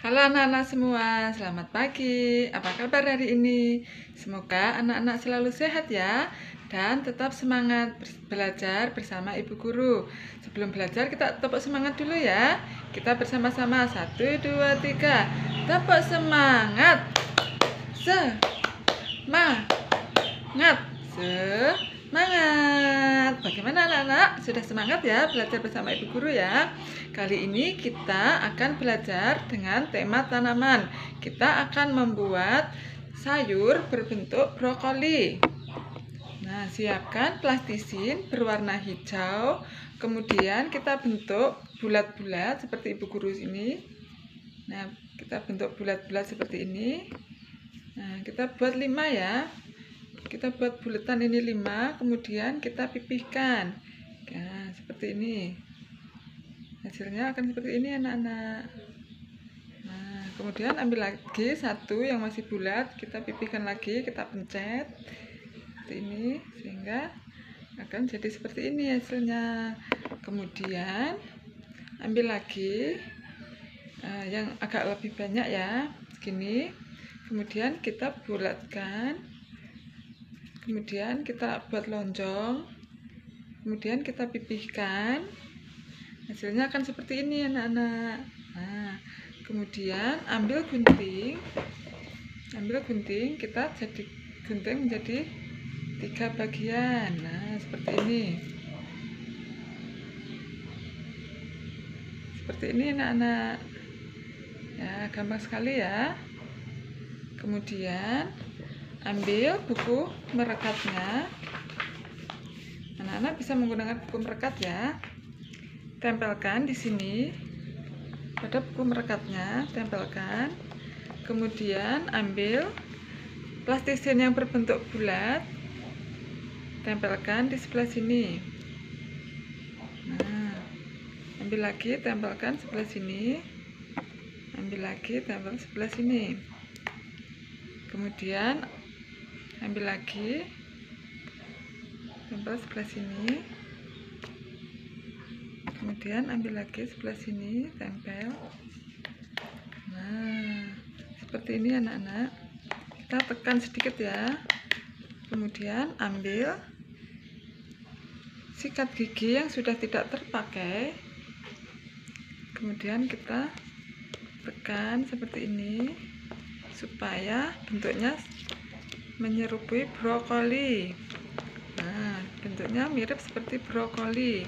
Halo anak-anak semua, selamat pagi. Apa kabar hari ini? Semoga anak-anak selalu sehat ya dan tetap semangat belajar bersama ibu guru. Sebelum belajar kita tepuk semangat dulu ya. Kita bersama-sama satu dua tiga, tepuk semangat. Semangat. Semangat. Bagaimana anak-anak? Sudah semangat ya belajar bersama ibu guru ya? Kali ini kita akan belajar dengan tema tanaman. Kita akan membuat sayur berbentuk brokoli. Nah, siapkan plastisin berwarna hijau. Kemudian kita bentuk bulat-bulat seperti ibu guru ini. Nah, kita bentuk bulat-bulat seperti ini. Nah, kita buat lima ya. Kita buat bulatan ini lima, kemudian kita pipihkan. Nah, seperti ini hasilnya akan seperti ini anak-anak. Nah kemudian ambil lagi satu yang masih bulat kita pipihkan lagi kita pencet. Seperti ini sehingga akan jadi seperti ini hasilnya. Kemudian ambil lagi uh, yang agak lebih banyak ya segini. Kemudian kita bulatkan. Kemudian kita buat lonjong. Kemudian kita pipihkan hasilnya akan seperti ini anak-anak. Nah kemudian ambil gunting. Ambil gunting kita jadi gunting menjadi tiga bagian. Nah seperti ini. Seperti ini anak-anak. Ya gampang sekali ya. Kemudian ambil buku merekatnya. Anak-anak bisa menggunakan buku merekat ya tempelkan di sini. Pada buku merekatnya tempelkan. Kemudian ambil plastisin yang berbentuk bulat. Tempelkan di sebelah sini. Nah ambil lagi tempelkan sebelah sini. Ambil lagi tempel sebelah sini. Kemudian ambil lagi tempel sebelah sini kemudian ambil lagi sebelah sini tempel. Nah seperti ini anak-anak. Kita tekan sedikit ya. Kemudian ambil sikat gigi yang sudah tidak terpakai. Kemudian kita tekan seperti ini supaya bentuknya menyerupai brokoli. Nah bentuknya mirip seperti brokoli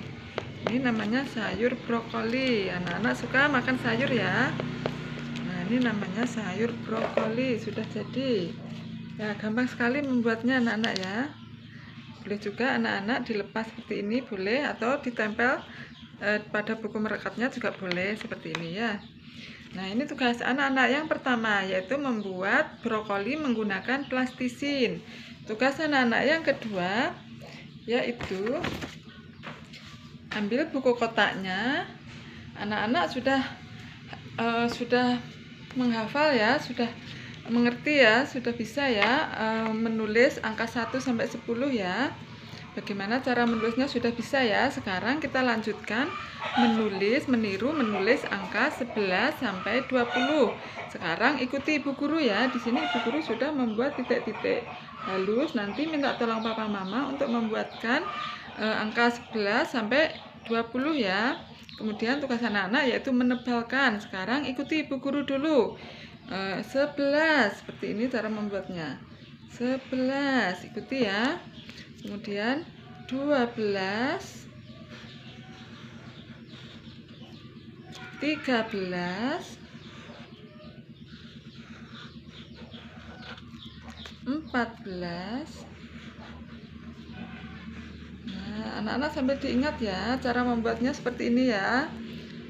ini namanya sayur brokoli. Anak-anak suka makan sayur ya? Nah ini namanya sayur brokoli. Sudah jadi. Ya gampang sekali membuatnya anak-anak ya. Boleh juga anak-anak dilepas seperti ini boleh. Atau ditempel eh, pada buku merekatnya juga boleh seperti ini ya. Nah ini tugas anak-anak yang pertama yaitu membuat brokoli menggunakan plastisin. Tugas anak-anak yang kedua yaitu ambil buku kotaknya. Anak-anak sudah uh, sudah menghafal ya sudah mengerti ya sudah bisa ya uh, menulis angka 1 sampai 10 ya. Bagaimana cara menulisnya sudah bisa ya. Sekarang kita lanjutkan menulis meniru menulis angka 11 sampai 20 sekarang ikuti ibu guru ya. Di sini ibu guru sudah membuat titik-titik halus. Nanti minta tolong papa mama untuk membuatkan uh, angka 11 sampai 20 ya. Kemudian tugas anak-anak yaitu menebalkan. Sekarang ikuti ibu guru dulu. Uh, 11 seperti ini cara membuatnya. 11 ikuti ya. Kemudian 12 13 14 anak-anak sambil diingat ya cara membuatnya seperti ini ya.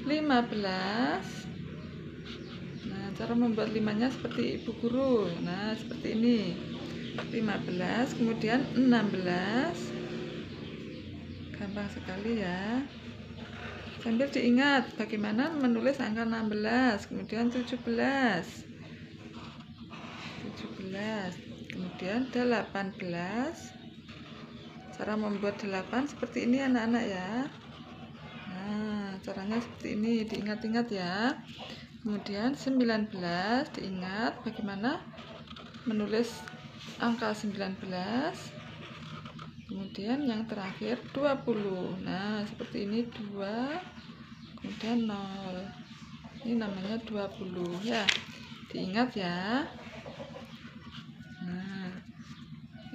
15 nah cara membuat limanya seperti ibu guru. Nah seperti ini. 15 kemudian 16 gampang sekali ya. Sambil diingat bagaimana menulis angka 16 kemudian 17 17 kemudian 18 cara membuat delapan seperti ini anak-anak ya. Nah caranya seperti ini diingat-ingat ya. Kemudian 19 diingat bagaimana menulis angka 19 kemudian yang terakhir 20 nah seperti ini 2 kemudian 0 ini namanya 20 ya. Diingat ya nah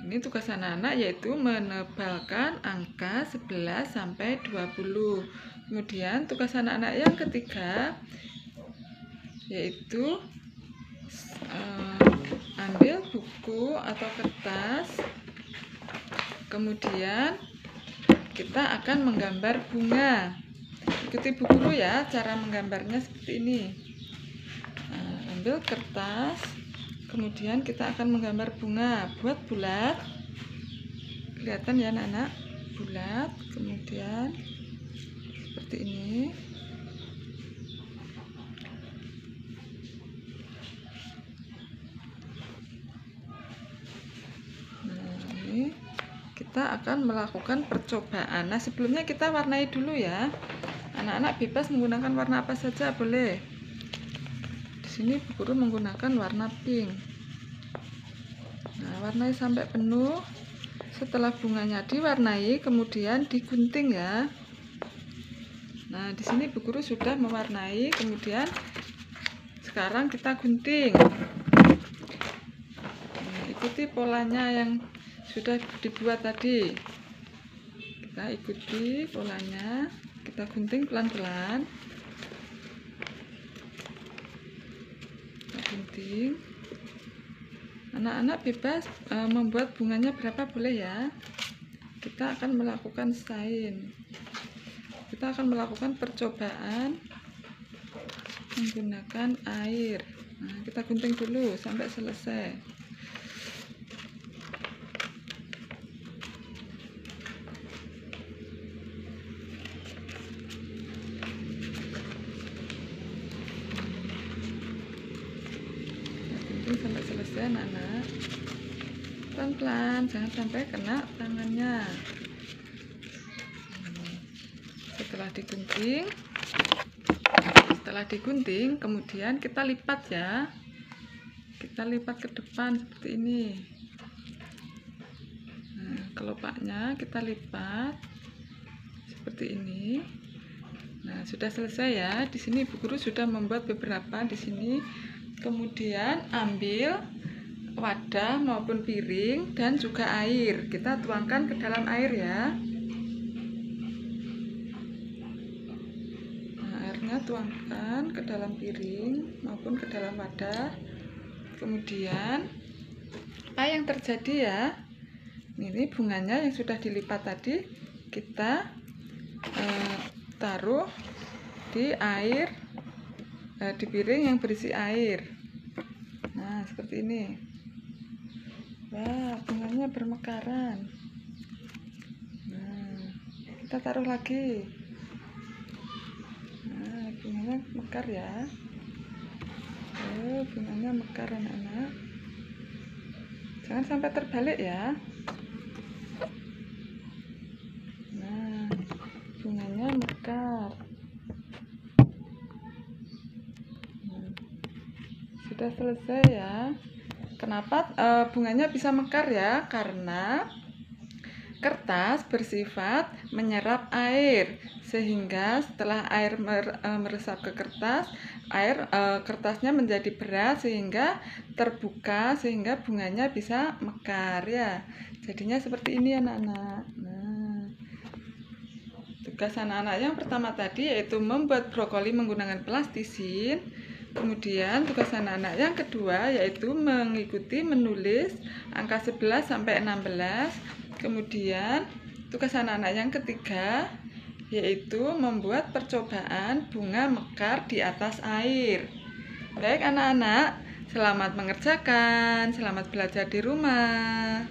ini tugas anak-anak yaitu menebalkan angka 11 sampai 20 kemudian tugas anak-anak yang ketiga yaitu uh, ambil buku atau kertas. Kemudian kita akan menggambar bunga. Ikuti buku dulu ya cara menggambarnya seperti ini. Nah, ambil kertas kemudian kita akan menggambar bunga buat bulat kelihatan ya anak-anak bulat kemudian seperti ini kita akan melakukan percobaan. Nah, sebelumnya kita warnai dulu ya. Anak-anak bebas menggunakan warna apa saja boleh. Sini Bu Guru menggunakan warna pink. Nah, warnai sampai penuh. Setelah bunganya diwarnai, kemudian digunting ya. Nah, di sini Bu Guru sudah mewarnai, kemudian sekarang kita gunting. Nah, ikuti polanya yang sudah dibuat tadi kita ikuti polanya kita gunting pelan-pelan anak-anak bebas e, membuat bunganya berapa boleh ya? Kita akan melakukan sign kita akan melakukan percobaan menggunakan air. Nah, kita gunting dulu sampai selesai sampai selesai anak-anak pelan-pelan jangan sampai kena tangannya. Setelah digunting setelah digunting kemudian kita lipat ya. Kita lipat ke depan seperti ini. Nah, kelopaknya kita lipat seperti ini. Nah sudah selesai ya. Di sini Bu Guru sudah membuat beberapa di sini kemudian ambil wadah maupun piring dan juga air. Kita tuangkan ke dalam air ya. Nah, airnya tuangkan ke dalam piring maupun ke dalam wadah. Kemudian apa yang terjadi ya? Ini bunganya yang sudah dilipat tadi kita eh, taruh di air eh, di piring yang berisi air. Nah seperti ini. Wah bunganya bermekaran. Nah kita taruh lagi. Nah bunganya mekar ya. Oh bunganya mekar anak-anak. Jangan sampai terbalik ya nah bunganya mekar sudah selesai ya. Kenapa e, bunganya bisa mekar ya? Karena kertas bersifat menyerap air. Sehingga setelah air mer, e, meresap ke kertas air e, kertasnya menjadi berat sehingga terbuka sehingga bunganya bisa mekar ya. Jadinya seperti ini anak-anak. Nah tugas anak-anak yang pertama tadi yaitu membuat brokoli menggunakan plastisin Kemudian tugas anak-anak yang kedua yaitu mengikuti menulis angka 11 sampai 16. Kemudian tugas anak-anak yang ketiga yaitu membuat percobaan bunga mekar di atas air. Baik anak-anak, selamat mengerjakan, selamat belajar di rumah.